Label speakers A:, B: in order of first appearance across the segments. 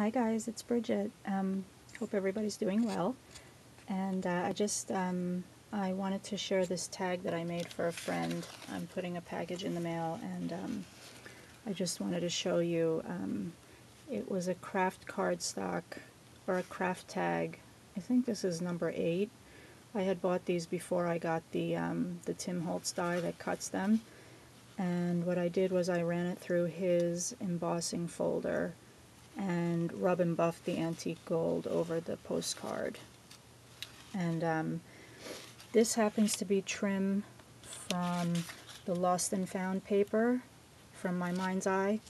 A: Hi guys, it's Brigitte. Um, hope everybody's doing well. And uh, I just, um, I wanted to share this tag that I made for a friend. I'm putting a package in the mail and um, I just wanted to show you. Um, it was a craft cardstock or a craft tag. I think this is number eight. I had bought these before I got the, um, the Tim Holtz die that cuts them. And what I did was I ran it through his embossing folder and Rub 'n Buff the antique gold over the postcard. And um, this happens to be trim from the Lost and Found paper from my mind's eye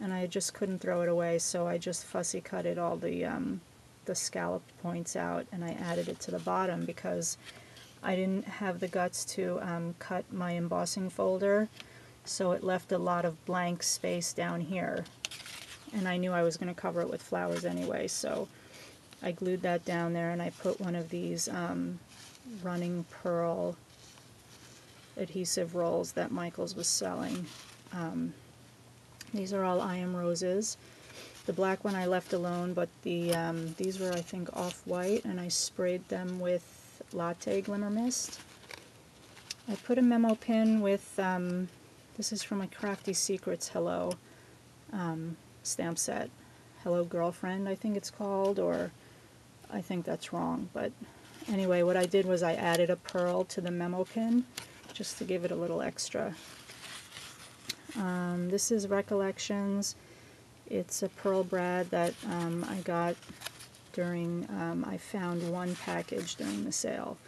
A: and I just couldn't throw it away so I just fussy cutted all the um, the scallop points out and I added it to the bottom because I didn't have the guts to um, cut my embossing folder so it left a lot of blank space down here and I knew I was going to cover it with flowers anyway, so I glued that down there and I put one of these um, running pearl adhesive rolls that Michaels was selling. Um, these are all I Am Roses. The black one I left alone, but the um, these were I think off-white and I sprayed them with latte glimmer mist. I put a memo pin with, um, this is from a Crafty Secrets Hello. Um, stamp set. Hello Girlfriend, I think it's called, or I think that's wrong. But anyway, what I did was I added a pearl to the memo pin just to give it a little extra. Um, this is Recollections. It's a pearl brad that um, I got during, um, I found one package during the sale.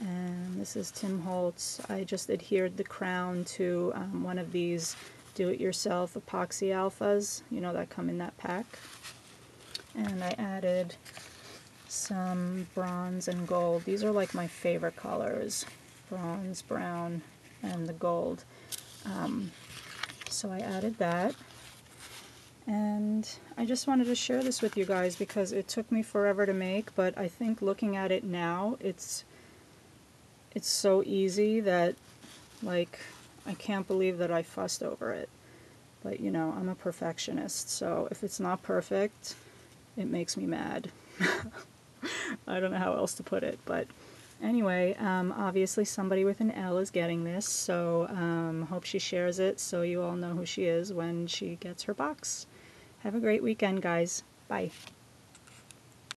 A: And this is Tim Holtz. I just adhered the crown to um, one of these do-it-yourself epoxy alphas, you know, that come in that pack. And I added some bronze and gold. These are like my favorite colors, bronze, brown, and the gold. Um, so I added that. And I just wanted to share this with you guys because it took me forever to make, but I think looking at it now, it's it's so easy that like I can't believe that I fussed over it. But you know, I'm a perfectionist, so if it's not perfect, it makes me mad. I don't know how else to put it, but anyway, um, obviously somebody with an L is getting this, so um, hope she shares it so you all know who she is when she gets her box. Have a great weekend, guys. Bye.